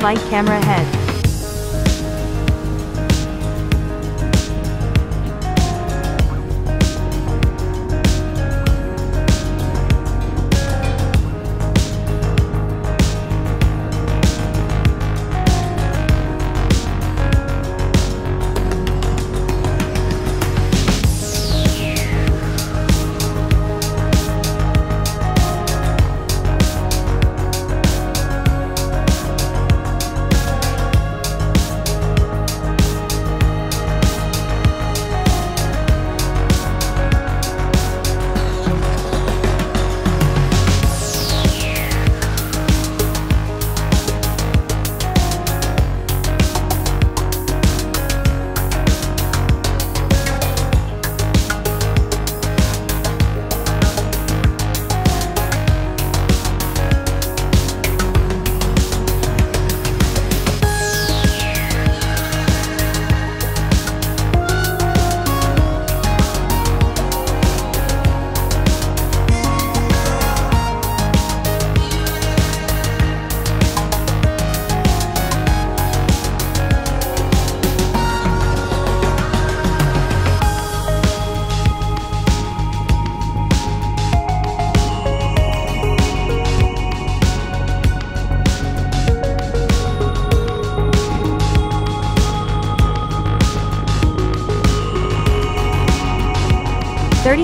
light camera head.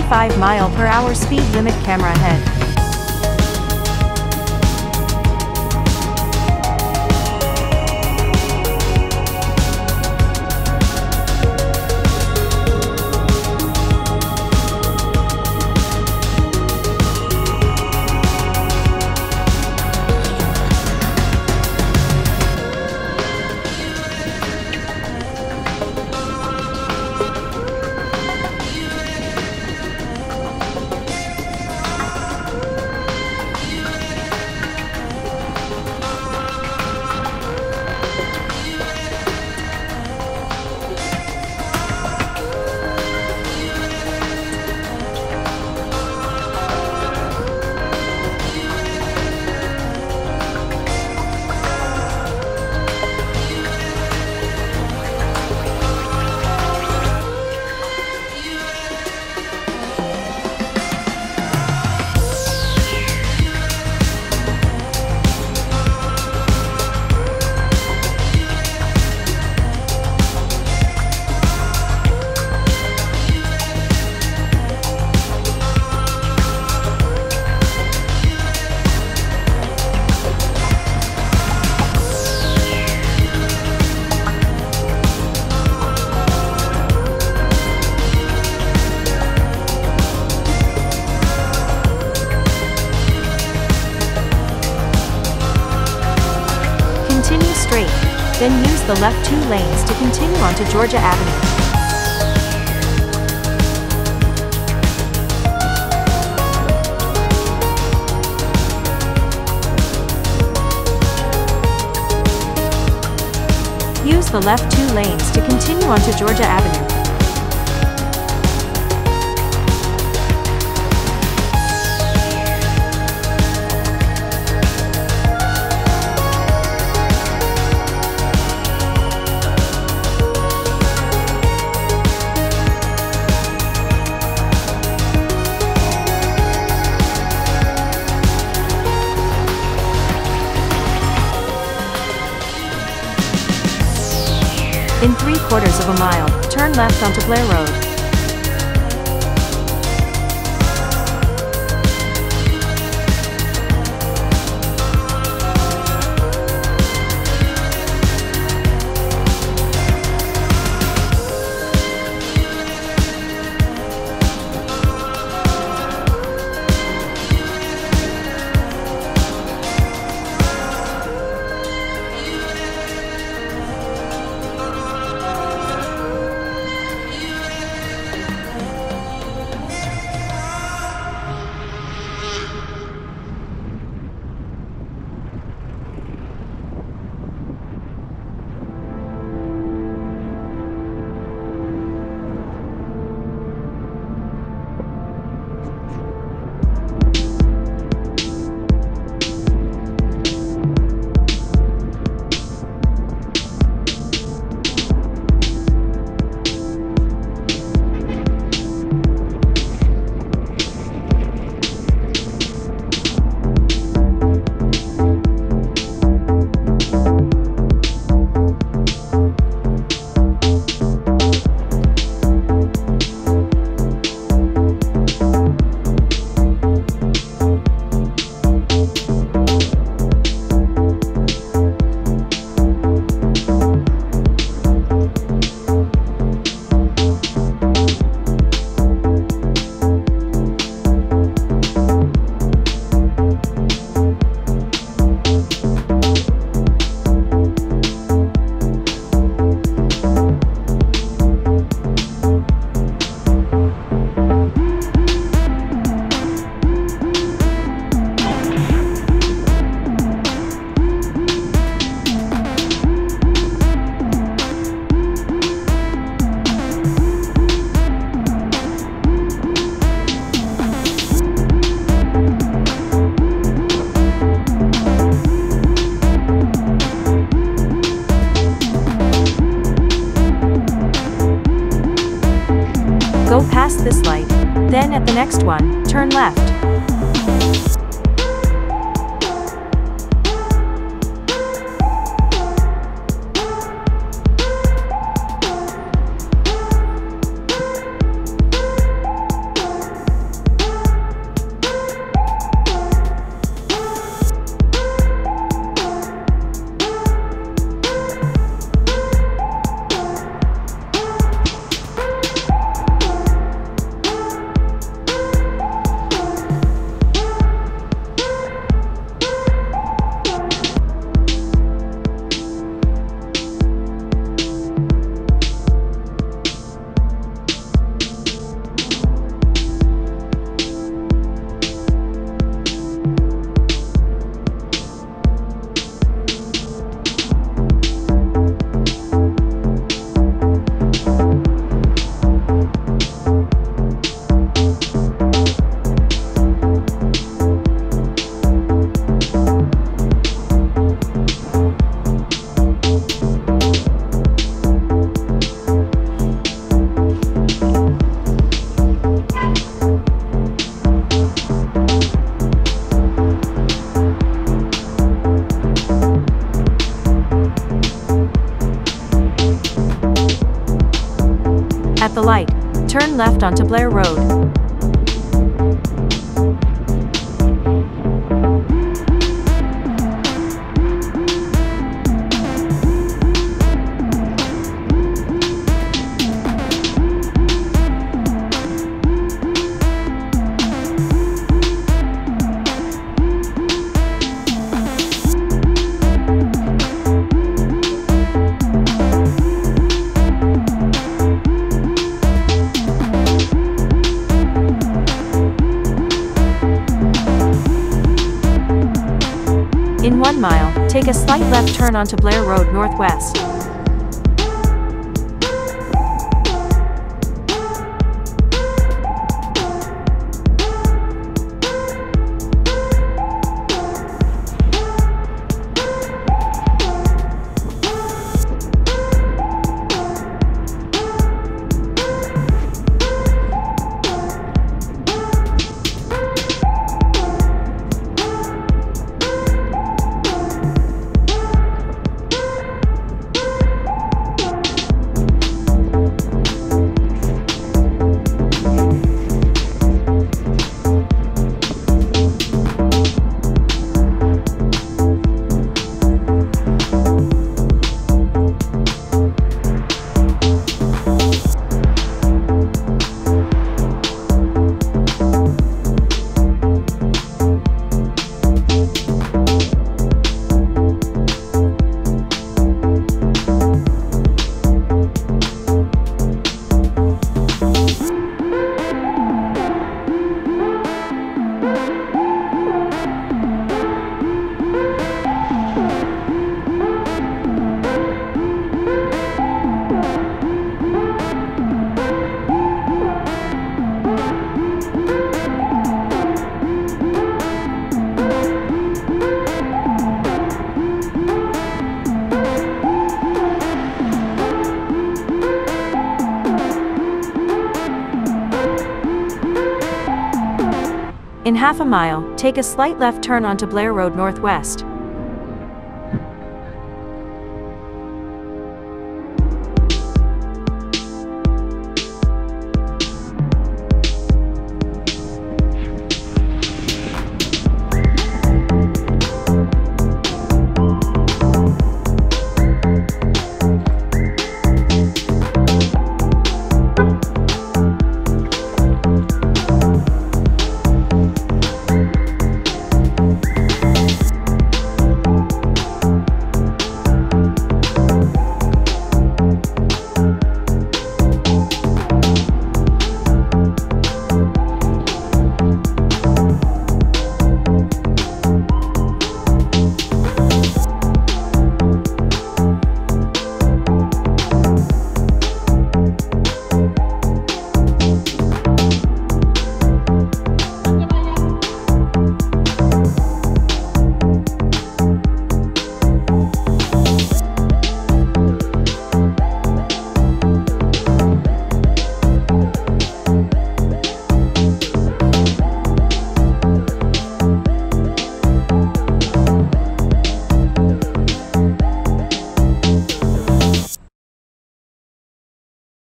Five mile per hour speed limit camera head. Then use the left two lanes to continue onto Georgia Avenue. Use the left two lanes to continue onto Georgia Avenue. Quarters of a mile, turn left onto Blair Road. Light, turn left onto Blair Road. In one mile, take a slight left turn onto Blair Road Northwest. Half a mile, take a slight left turn onto Blair Road Northwest.